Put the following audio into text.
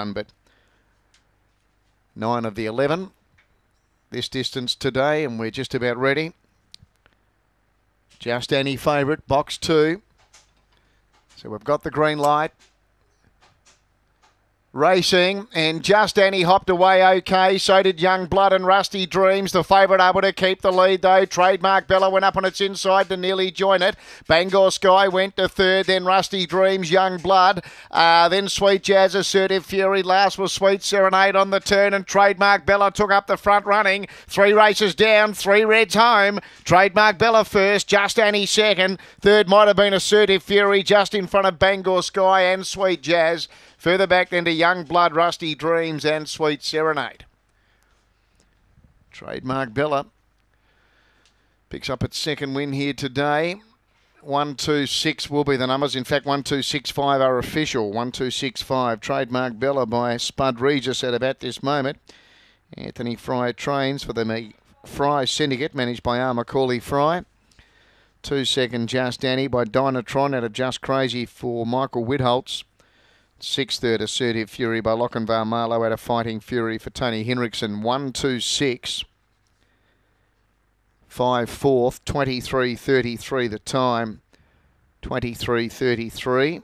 one, but nine of the 11 this distance today, and we're just about ready. Just Annie favourite, box two. So we've got the green light. Racing and just Annie hopped away okay. So did Young Blood and Rusty Dreams. The favourite able to keep the lead though. Trademark Bella went up on its inside to nearly join it. Bangor Sky went to third. Then Rusty Dreams, Young Blood. Uh, then Sweet Jazz, Assertive Fury. Last was Sweet Serenade on the turn. And Trademark Bella took up the front running. Three races down, three reds home. Trademark Bella first, just Annie second. Third might have been Assertive Fury just in front of Bangor Sky and Sweet Jazz. Further back then to Young Blood, Rusty Dreams, and Sweet Serenade. Trademark Bella picks up its second win here today. One, two, six will be the numbers. In fact, one, two, six, five are official. One, two, six, five. Trademark Bella by Spud Regis at about this moment. Anthony Fry trains for the Fry Syndicate, managed by R. Macaulay Fry. Two second Just Danny by Dynatron out of Just Crazy for Michael Whitholtz. Six third Assertive Fury by Lochinvar Marlowe out of Fighting Fury for Tony Henriksen. One, two, six. Five fourth, 23.33 the time. 23.33.